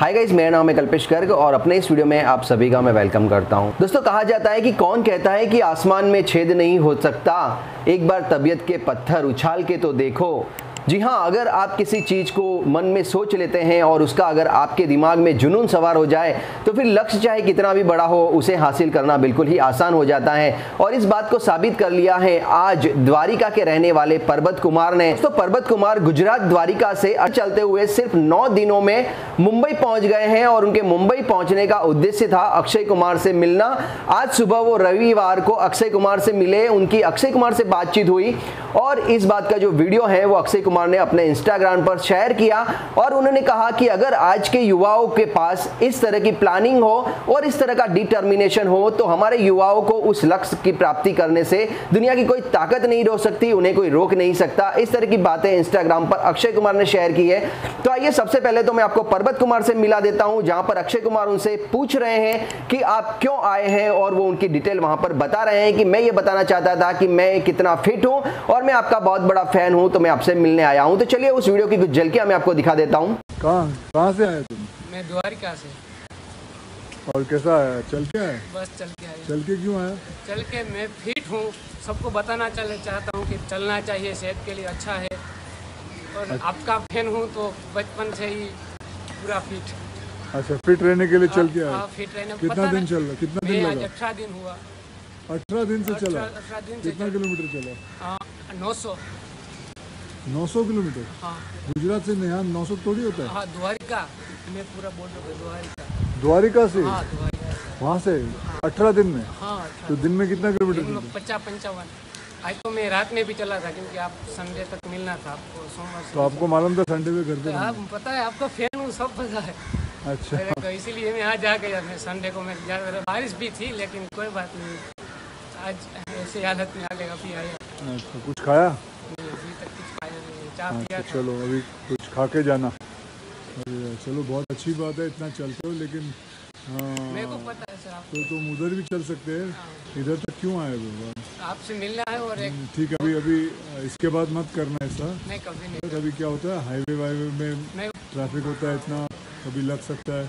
हाय guys मेरा नाम है कल्पेश गर्ग और अपने इस वीडियो में आप सभी का मैं वेलकम करता हूँ। दोस्तों, कहा जाता है कि कौन कहता है कि आसमान में छेद नहीं हो सकता? एक बार तबीयत के पत्थर उछाल के तो देखो। जी हाँ अगर आप किसी चीज़ को मन में सोच लेते हैं और उसका अगर आपके दिमाग में जुनून सवार हो जाए तो फिर लक्ष्य चाहे कितना भी बड़ा हो, उसे हासिल करना बिल्कुल ही आसान हो जाता है। और इस बात को साबित कर लिया है, आज द्वारिका के रहने वाले पर्वत कुमार ने। तो पर्वत कुमार गुजरात द्वारिका से चलते हुए सिर्फ़ नौ दिनों में मुंबई पहुँच गए हैं और उनके मुंबई पहुँचने का उद्देश्य था अक्षय कुमार से मिलना। आज सुबह वो रविवार को अक्षय कुमार से मिले, उनकी अक्षय कुमार से बातचीत हुई। और इस बात का जो वीडियो है, वो अक्षय कुमार कुमार ने अपने इंस्टाग्राम पर शेयर किया और उन्होंने कहा कि अगर आज के युवाओं के पास इस तरह की प्लानिंग हो और इस तरह का डिटर्मिनेशन हो तो हमारे युवाओं को उस लक्ष्य की प्राप्ति करने से दुनिया की कोई ताकत नहीं रोक सकती, उन्हें कोई रोक नहीं सकता। इस तरह की बातें इंस्टाग्राम पर अक्षय कुमार ने शेयर की है। तो आइए सबसे पहले तो मैं आपको पर्वत कुमार से मिला देता हूँ, जहाँ पर अक्षय कुमार उनसे पूछ रहे हैं कि आप क्यों आए हैं और वो उनकी डिटेल वहाँ पर बता रहे हैं कि मैं ये बताना चाहता था कि मैं कितना फिट हूँ और मैं आपका बहुत बड़ा फ़ैन हूँ तो मैं आपसे मिलने आया हूँ। तो चलिए उस वीडियो की कुछ झलकियाँ मैं आपको दिखा देता हूँ। कहाँ? कहाँ से आए तुम? मैं द्वारिका से। और कैसा आया चल के आए? बस चल के आया चल के क्यों आया चल के मैं फिट हूँ। सबको बताना चल चाहता हूँ कि चलना चाहिए सेहत के लिए अच्छा है। और अच्छा। आपका फ़ैन हूँ तो बचपन से ही पूरा फिट अच्छा फिट रहने के लिए चल के हाँ आए? फिट रहने कितना दिन चल रहा कितना दिन लगा? अठारह दिन हुआ। अठारह दिन से चला? अठारह दिन से कितना किलोमीटर चला? नौ सौ। 900 किलोमीटर। हाँ। गुजरात से यहाँ 900 थोड़ी होता है। हाँ द्वारिका। मैं पूरा बोल रहा हूँ द्वारिका। द्वारिका से? हाँ द्वारिका वहाँ से? अठारह दिन में? हाँ तो दिन में कितना किलोमीटर पचास पंचावन। आज तो मैं रात में भी चला था क्योंकि आप संडे तक मिलना था आपको सोमवार तो आपको मालूम था संडे में घर पे आप पता है आपका फ़ैन हूँ सब पता है। अच्छा। को इसीलिए मैं आज आ गया मैं संडे को मैं जा रहा बारिश भी थी लेकिन कोई बात नहीं। आज ऐसी हालत में आ गया अभी आया। अच्छा कुछ खाया नहीं अभी तक कुछ खाया नहीं है। अच्छा था चलो अभी कुछ खा के जाना चलो बहुत अच्छी बात है इतना चलते हो लेकिन हाँ, मेरे को पता है सर आप तो तुम उधर भी चल सकते हैं। इधर तक क्यों आए भगवान आपसे मिलना है और एक ठीक है अभी अभी इसके बाद मत करना ऐसा। नहीं कभी नहीं। कभी क्या होता है हाईवे वाईवे में ट्रैफ़िक होता है इतना कभी लग सकता है।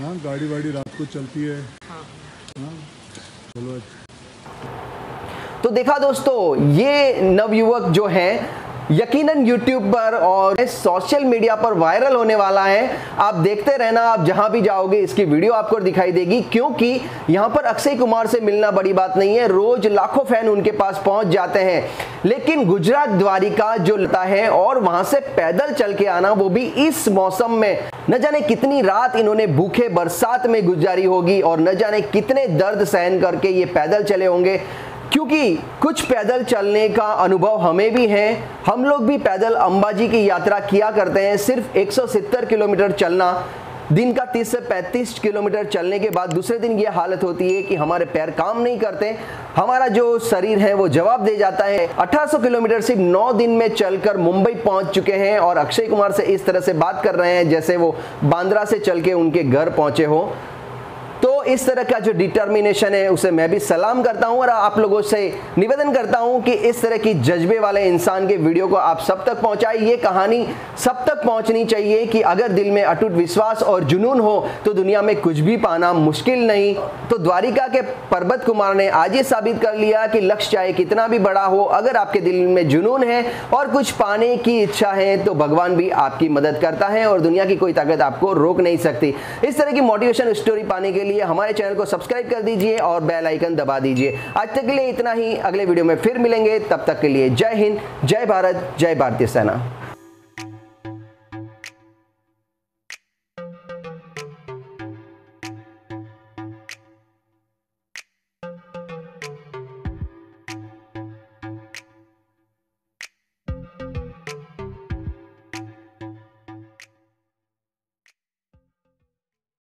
हाँ गाड़ी वाड़ी रात को चलती है। हाँ। हाँ चलो तो देखा दोस्तों ये नवयुवक जो है यकीनन YouTube पर और सोशल मीडिया पर वायरल होने वाला है। आप देखते रहना, आप जहाँ भी जाओगे, इसकी वीडियो आपको दिखाई देगी, क्योंकि यहाँ पर अक्षय कुमार से मिलना बड़ी बात नहीं है। रोज लाखों फ़ैन उनके पास पहुँच जाते हैं। लेकिन गुजरात द्वारिका जो लता है और वहाँ से पैदल चल के आना, वो भी इस मौसम में। न जाने कितनी रात इन्होंने भूखे बरसात में गुजारी होगी और न जाने कितने दर्द सहन करके ये पैदल चले होंगे। क्योंकि कुछ पैदल चलने का अनुभव हमें भी है। हम लोग भी पैदल अंबाजी की यात्रा किया करते हैं। सिर्फ़ 170 किलोमीटर चलना, दिन का 30 से 35 किलोमीटर चलने के बाद दूसरे दिन ये हालत होती है कि हमारे पैर काम नहीं करते। हमारा जो शरीर है वो जवाब दे जाता है। 1800 किलोमीटर सिर्फ़ 9 दिन में चलकर मुंबई पहुँच चुके हैं और अक्षय कुमार से इस तरह से बात कर रहे हैं जैसे वो बांद्रा से चल के उनके घर पहुँचे हो। इस तरह का जो डिटर्मिनेशन है, उसे मैं भी सलाम करता हूँ और आप लोगों से निवेदन करता हूँ कि इस तरह की जज्बे वाले इंसान के वीडियो को आप सब तक पहुँचाए। ये कहानी सब तक पहुंचनी चाहिए कि अगर दिल में अटूट विश्वास और जुनून हो तो दुनिया में कुछ भी पाना मुश्किल नहीं। तो द्वारिका के पर्वत कुमार ने आज ये साबित कर लिया कि लक्ष्य चाहे कितना भी बड़ा हो, अगर आपके दिल में जुनून है और कुछ पाने की इच्छा है तो भगवान भी आपकी मदद करता है और दुनिया की कोई ताकत आपको रोक नहीं सकती। इस तरह की मोटिवेशन स्टोरी पाने के लिए हमारे चैनल को सब्सक्राइब कर दीजिए और बेल आइकन दबा दीजिए। आज तक के लिए इतना ही। अगले वीडियो में फिर मिलेंगे। तब तक के लिए जय हिंद, जय भारत, जय भारतीय सेना।